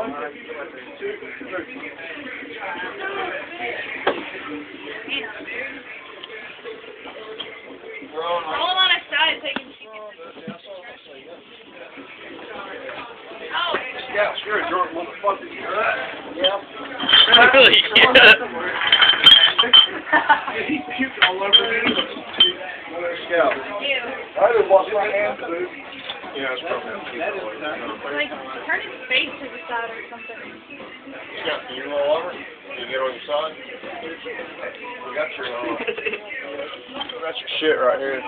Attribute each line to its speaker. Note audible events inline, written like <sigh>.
Speaker 1: All on a side taking Oh,
Speaker 2: Yeah, sure, drunk motherfucker.
Speaker 3: Really? yeah.
Speaker 2: He puked all over me. Scout.
Speaker 1: ew.
Speaker 2: I just washed my hands, dude. Yeah, it's probably.
Speaker 1: Like, turn his face to the side or something.
Speaker 2: Yeah, can you roll over? Can you get on your side? We got your, uh, <laughs> that's your shit right here.